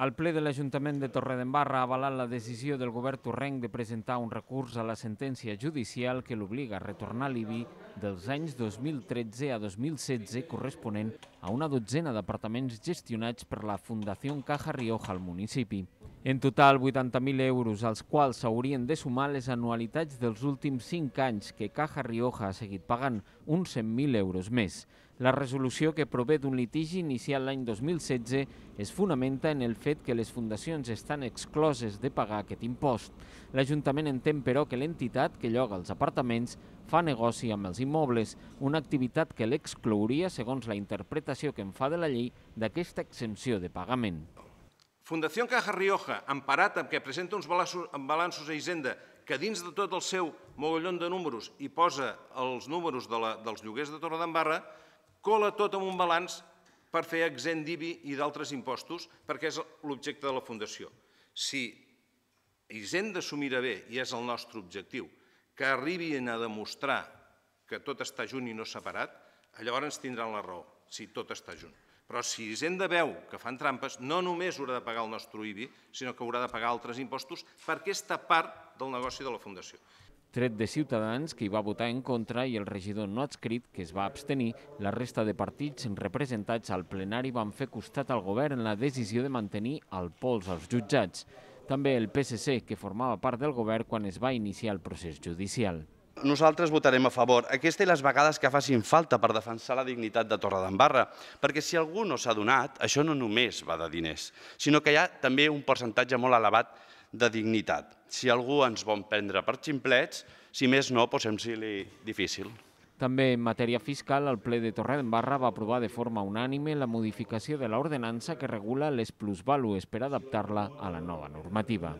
El ple de l'Ajuntament de Torredembarra ha avalat la decisió del govern torrenc de presentar un recurs a la sentència judicial que l'obliga a retornar l'IBI dels anys 2013 a 2016 corresponent a una dotzena d'apartaments gestionats per la Fundació Caja Rioja al municipi. En total, 80.000 euros, als quals s'haurien de sumar les anualitats dels últims 5 anys que Caja Rioja ha seguit pagant, uns 100.000 euros més. La resolució que prové d'un litigi inicial l'any 2016 es fonamenta en el fet que les fundacions estan excloses de pagar aquest impost. L'Ajuntament entén, però, que l'entitat que lloga els apartaments fa negoci amb els immobles, una activitat que l'exclouria segons la interpretació que en fa de la llei d'aquesta exempció de pagament. Fundació Caja Rioja, emparat amb que presenta uns balanços, balanços a Hisenda que dins de tot el seu mogollon de números hi posa els números de la, dels lloguers de Torre d'Embarra, cola tot amb un balanç per fer exempt d'IBI i d'altres impostos, perquè és l'objecte de la Fundació. Si Hisenda s'ho mira bé, i és el nostre objectiu, que arribin a demostrar que tot està junt i no separat, llavors tindran la raó, si tot està junt. Però si Hisenda veu que fan trampes, no només haurà de pagar el nostre IBI, sinó que haurà de pagar altres impostos per aquesta part del negoci de la Fundació tret de Ciutadans, que hi va votar en contra, i el regidor no adscrit, que es va abstenir, la resta de partits representats al plenari van fer costat al govern en la decisió de mantenir el pols als jutjats. També el PSC, que formava part del govern quan es va iniciar el procés judicial. Nosaltres votarem a favor aquesta i les vegades que facin falta per defensar la dignitat de Torredembarra, perquè si algú no s'ha donat, això no només va de diners, sinó que hi ha també un percentatge molt elevat de dignitat. Si algú ens vol prendre per ximplets, si més no, posem-s'hi difícil. També en matèria fiscal, el ple de Torredembarra va aprovar de forma unànime la modificació de l'ordenança que regula les plusvàlues per adaptar-la a la nova normativa.